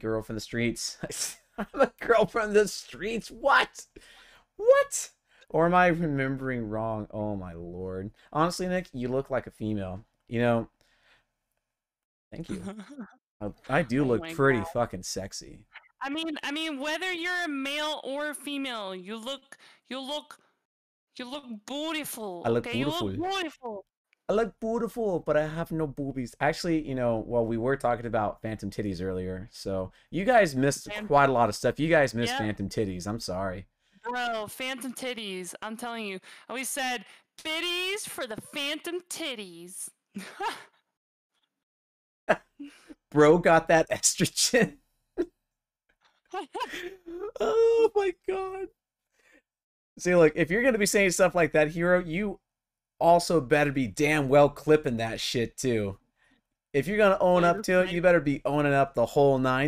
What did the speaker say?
Girl from the streets. I'm a girl from the streets. What? What? Or am I remembering wrong? Oh my lord. Honestly, Nik, you look like a female. You know. Thank you. I, oh, I do Oh look pretty God. fucking sexy. I mean, I mean, whether you're a male or a female, you look, you look, you look beautiful. I look okay? You beautiful. look beautiful. I look beautiful, but I have no boobies. Actually, you know, well, we were talking about phantom titties earlier, so you guys missed Phan- quite a lot of stuff. You guys missed Yeah. phantom titties. I'm sorry. Bro, phantom titties. I'm telling you. We said biddies for the phantom titties. Bro got that estrogen. oh my god. See, look, if you're gonna be saying stuff like that, hero, you also better be damn well clipping that shit too. If you're gonna own up to it, you better be owning up the whole nine.